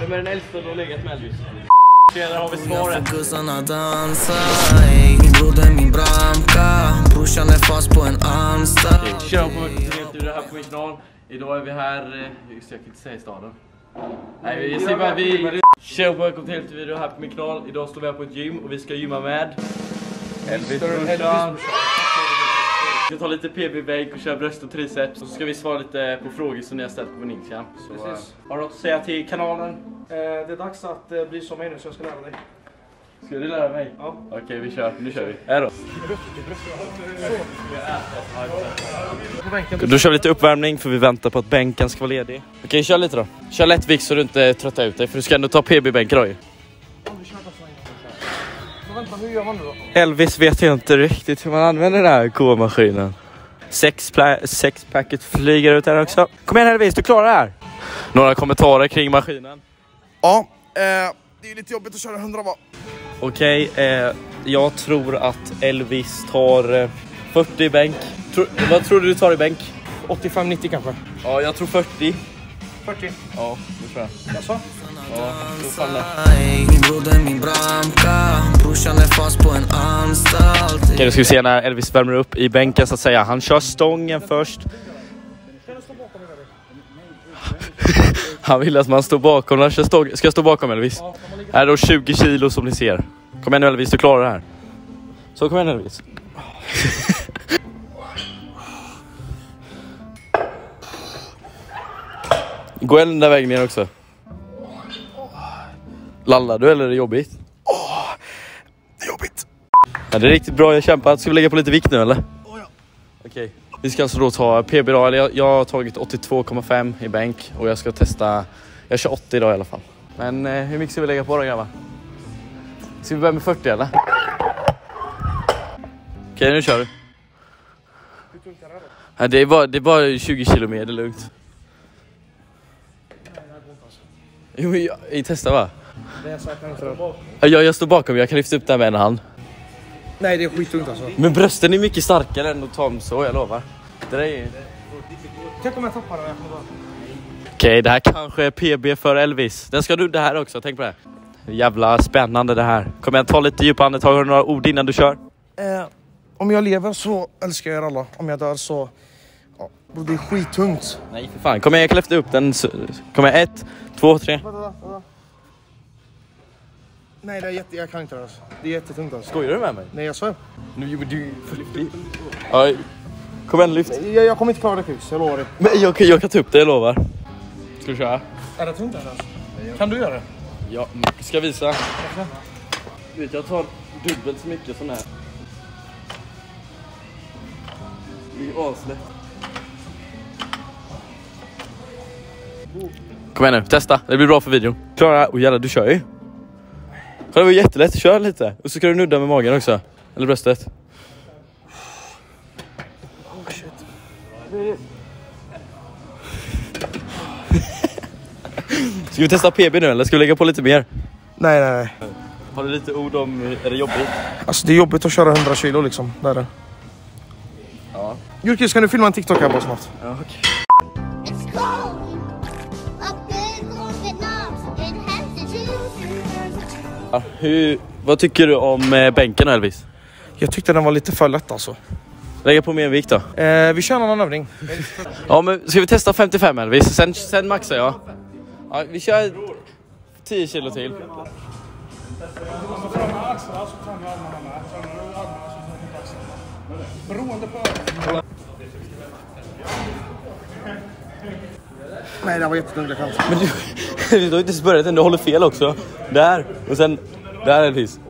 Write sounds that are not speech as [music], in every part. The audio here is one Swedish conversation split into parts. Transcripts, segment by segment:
Vem är den äldsta du har legat med Elvis? Tjena, har vi svaret. Gussarna dansar ey. Min broder min bramka Brorsan är fast på en anstalt Kör på Intervju det här på min kanal. Idag är vi här, eh, just jag kan inte säga staden. Nej, jag säger bara vi... Kör på välkommen till video här på min kanal. Idag står vi här på ett gym och vi ska gymma med Elvis brorsan. Vi ska ta lite PB-bänk och köra bröst och triceps. Och så ska vi svara lite på frågor som ni har ställt på min Instagram. Så, Precis. eh, har du något att säga till kanalen? Eh, det är dags att eh, bli som mig nu så jag ska lära dig. Ska du lära mig? Ja. Okej, vi kör. Nu kör vi. Här då. Då kör vi lite uppvärmning för vi väntar på att bänken ska vara ledig. Okej, kör lite då. Kör lätt vikt så du inte tröttar ut dig för du ska ändå ta PB-bänk idag ju. Hur gör man nu då? Elvis vet jag inte riktigt hur man använder den här K-maskinen. Sex sexpacket flyger ut här också. Kom igen Elvis, du klarar det här! Några kommentarer kring maskinen? Ja, eh, det är lite jobbigt att köra 100 var. Okej, eh, jag tror att Elvis tar eh, 40 i bänk. Tro, vad tror du du tar i bänk? 85-90 kanske. Ja, jag tror 40. 40. Ja, det tror jag. Jaså? Ja, då fan det. Min broder min bramka Brorsan är fast på en anstalt Okej, då ska vi se när Elvis värmer upp i bänken så att säga. Han kör stången först. [laughs] Han vill att man står bakom. Han stång. Ska jag stå bakom Elvis? Är då 20 kilo som ni ser. Kom igen nu Elvis, du klarar det här. Så kom igen Elvis. [laughs] Gå den där vägen ner också. Lallar du eller är det jobbigt? Det är jobbigt. Ja, det är riktigt bra, jag kämpat. Ska vi lägga på lite vikt nu eller? Okej. Vi ska alltså då ta PB idag, eller jag, jag har tagit 82,5 i bänk och jag ska testa, jag kör 80 idag i alla fall. Men eh, hur mycket ska vi lägga på då grabbar? Ska vi börja med 40 eller? Okej nu kör du. Ja, det, är bara, det är bara 20 kilo mer, det är lugnt. Jo, jag, jag testar va? Ja, Jag, jag står bakom, jag kan lyfta upp det här med en hand. Nej, det är skittungt alltså. Men brösten är mycket starkare än att ta så, jag lovar. Det där är... Tänk om jag tappar den. Okej, det här kanske är PB för Elvis. Den ska du det här också, tänk på det. Jävla spännande det här. Kom igen, ta lite djupa andetag. Har du några ord innan du kör? Eh, om jag lever så älskar jag er alla. Om jag dör så... Ja, bro, det är skittungt. Nej, för fan. Kom igen, jag kan lyfta upp den. Kom igen, ett, två, tre. Vänta, vänta, vänta. Nej, det är jätte... Jag kan inte det alltså. Det är jättetungt alltså. Skojar du med mig? Nej, jag svär. Nu gjorde du... Ja, kom igen, lyft. Jag, jag kommer inte klara det Chris, jag lovar dig. Men jag, kan- jag kan ta upp det, jag lovar. Ska du köra? Är det tungt alltså? Kan du göra det? Ja, ska jag visa? Vet, jag tar dubbelt så mycket sån här. Det är aslätt. Kom igen nu, testa. Det blir bra för videon. Klara, och jävlar du kör ju. Kolla det var jättelätt, kör lite. Och så ska du nudda med magen också. Eller bröstet. [laughs] Ska vi testa PB nu eller ska vi lägga på lite mer? Nej, nej, nej. Har du lite ord om, är det jobbigt? Alltså det är jobbigt att köra 100 kilo liksom. Det är det. Ja. Jurkis, kan du filma en TikTok här bara snabbt? Ja, okej. It's hur, vad tycker du om eh, bänken Elvis? Jag tyckte den var lite för lätt alltså. Lägga på mer vikt då. Eh, vi kör en annan övning. Ja men ska vi testa 55 Elvis? Sen, sen maxar jag. Ja, vi kör 10 kilo till. Nej, det var inte. Men du, [laughs] du har inte ens börjat än, du håller fel också. Där, och sen där Elvis.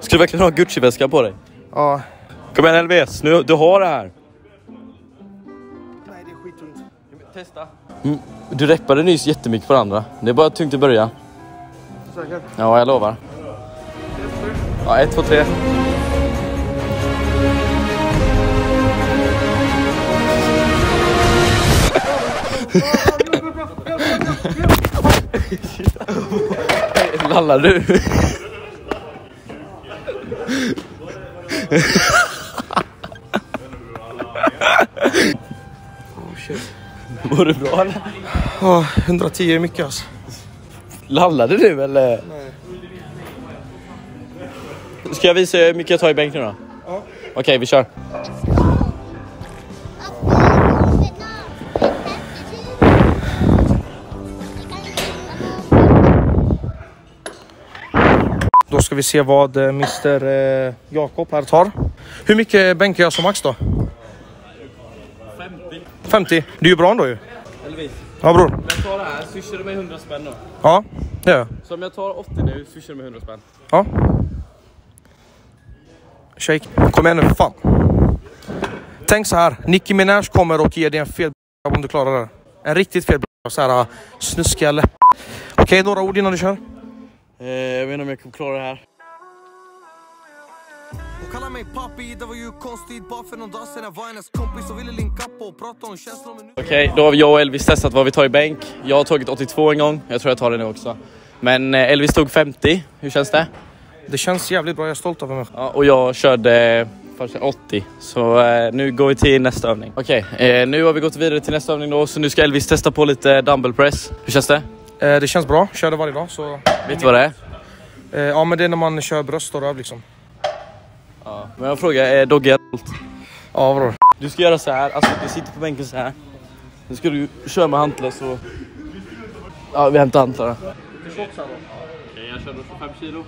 Ska du verkligen ha Gucci-väskan på dig? Ja. Kom igen Elvis, nu, du har det här. Nej, det är skittungt. Testa. Mm, du reppade nyss jättemycket på andra. Det är bara tungt i början. Säkert. Ja, jag lovar. Ja, ett, två, tre. [laughs] Lallar du? Mår du bra eller? Ja, 110 är mycket alltså. Lallade du eller? Nej. Ska jag visa hur mycket jag tar i bänk nu då? Ja. Okej, vi kör. Då ska vi se vad eh, Mr eh, Jakob här tar. Hur mycket bänkar jag som max då? 50. 50? Det är ju bra ändå ju. Elvis, Ja bror. om jag tar det här, swishar du mig 100 spänn då? Ja, det gör jag. Så om jag tar 80 nu, swishar du mig 100 spänn? Ja. Shake. Kom igen nu fan. Tänk så här. Nicki Minaj kommer och ger dig en fel om du klarar det. En riktigt fel så här snuskiga läppar. Okej, några ord innan du kör. Eh, jag vet inte om jag kommer klara det här. Hon kallar mig papi, det var ju konstigt Bara för någon dag sedan jag var hennes kompis och ville linka på och prata om känslor men nu Okej, då har jag och Elvis testat vad vi tar i bänk. Jag har tagit 82 en gång, jag tror jag tar det nu också. Men eh, Elvis tog 50, hur känns det? Det känns jävligt bra, jag är stolt över mig. Ja, och jag körde först 80, så eh, nu går vi till nästa övning. Okej, eh, nu har vi gått vidare till nästa övning då, så nu ska Elvis testa på lite dumbbell press. Hur känns det? Eh, det känns bra, kör det varje dag. Så, Vet du vad det är? eh, ja men det är när man kör bröst och röv liksom. Ja. Men jag frågar, är Dogge allt? Ja bror. Du ska göra så här, alltså du sitter på bänken så här. Nu ska du köra med hantlar så... Ja, vi hämtar hantlarna. Okej, jag kör då 25 kilo.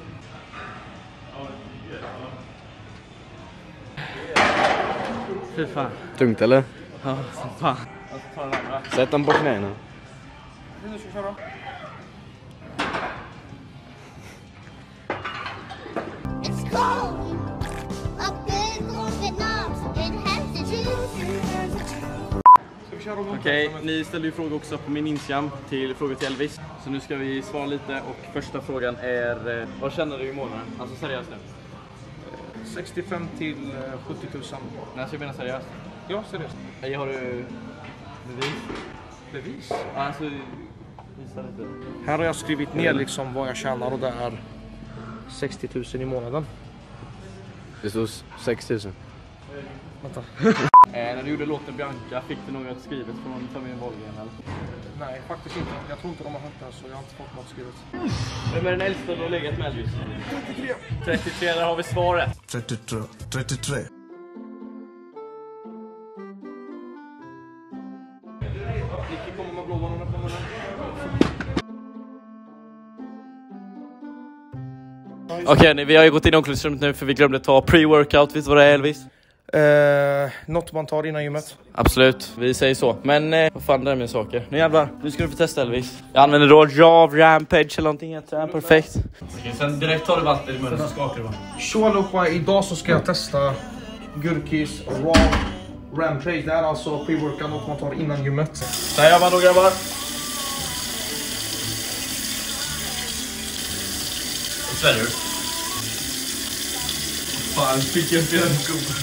Fy fan. Tungt eller? Ja, som fan. Ska. Sätt den på knäna. It's cold up Okej, ni ställde ju frågor också på min Instagram till frågor till Elvis. Så nu ska vi svara lite och första frågan är eh, vad tjänar du i månaden? Alltså seriöst nu. 65 till eh, 70 000. Nej, så jag menar seriöst. Ja, seriöst. Hej, har du bevis? Bevis. Alltså, visa lite. Här har jag skrivit ner liksom vad jag tjänar och det är 60 000 i månaden. Det står 6000. Vänta. Eh, när du gjorde låten Bianca, fick du något skrivet från familjen Wahlgren eller? Nej, faktiskt inte. Jag tror inte de har hört den så jag har inte fått något skrivet. Vem är den äldsta du har legat med Elvis? 33. 33, där har vi svaret. 33. 33. Okej, okay, vi har ju gått in i omklädningsrummet nu för vi glömde ta pre-workout. Du vad det Elvis? Eh, något man tar innan gymmet. Absolut, vi säger så. Men eh, vad fan det är med saker. Nu jävlar, nu ska du få testa Elvis. Jag använder då Jav Rampage eller någonting heter det. Perfekt. Okej, sen direkt tar du vatten i munnen så skakar du bara. Tjo allihopa, idag så ska jag testa Gurkis Raw Rampage. Det är alltså pre-workout, något man tar innan gymmet. Där gör man då grabbar. Sväljer du? Fan, fick jag gubbe.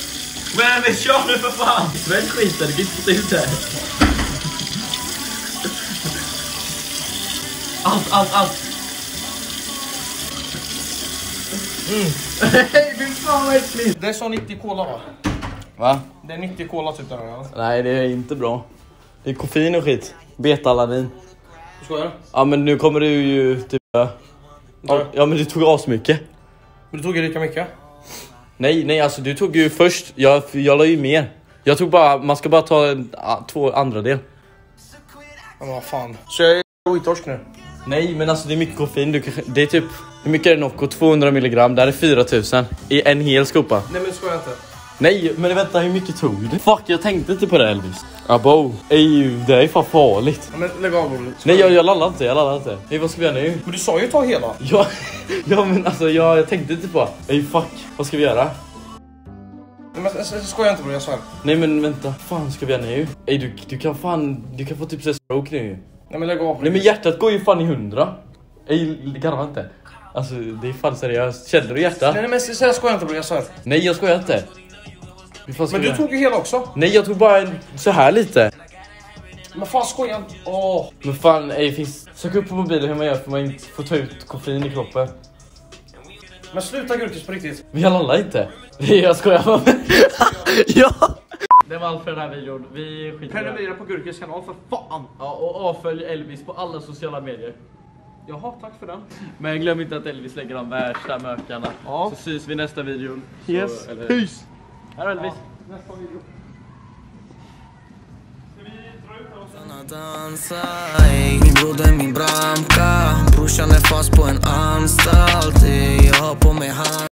Men vi kör nu för fan! Svälj skiten, du kan inte få ut det här. Allt, allt, allt! Nej, fy fan vad äckligt! Det är så 90 cola va? Va? Det är 90 cola typ där eller? Nej, det är inte bra. Det är koffein och skit. Betalanin. Du skojar? Ja, men nu kommer du ju typ... Ja, ja men du tog asmycket. Men du tog ju lika mycket? Nej, nej, alltså du tog ju först. Jag, jag la ju mer. Jag tog bara, man ska bara ta en, a, två andra del. Men vad fan. Så jag är skittorsk nu? Nej, men alltså det är mycket koffein. Du, kanske- det är typ, hur mycket är det Nocco? 200 milligram. Där är 4000 i en hel skopa. Nej men skojar inte. Nej, men vänta, hur mycket tog du? Fuck, jag tänkte inte på det Elvis. Abo, ey, det är fan farligt. Ja, men lägg av bror. Nej, jag, jag lallar inte, jag lallar inte. Ey, vad ska vi göra nu? Men du sa ju ta hela. Ja, [laughs] ja men alltså jag, jag tänkte inte på. Ey, fuck, vad ska vi göra? Nej, men skojar inte bror, jag svär. Nej men vänta, fan ska vi göra nu? Ey, du, du kan fan, du kan få typ så här stroke nu. Nej men lägg av. Nej men hjärtat går ju fan i hundra. Ey, garva inte. Alltså det är fan seriöst. Känner du hjärtat? Nej, men skojar inte bror, jag svär. Nej jag skojar inte. Men du tog ju hela också. Nej, jag tog bara en, så här lite. Men fan skoja inte. Men fan, ej, finns... sök upp på mobilen hur man gör för man inte får ta ut koffein i kroppen. Men sluta gurkis på riktigt. Men jag lallar inte. [laughs] Jag skojar bara. [laughs] ja! Det var allt för den här videon. Vi skiter Prenumerera på Gurkis kanal för fan! Ja, och avfölj Elvis på alla sociala medier. Jaha, tack för den. Men glöm inte att Elvis lägger de värsta mökarna. Ja. Så syns vi i nästa videon. Yes, eller... peace! Här Elvis. Ja. Nästa video. Sana bramka Brorsan är fast på en anstalt, jag har på mig hand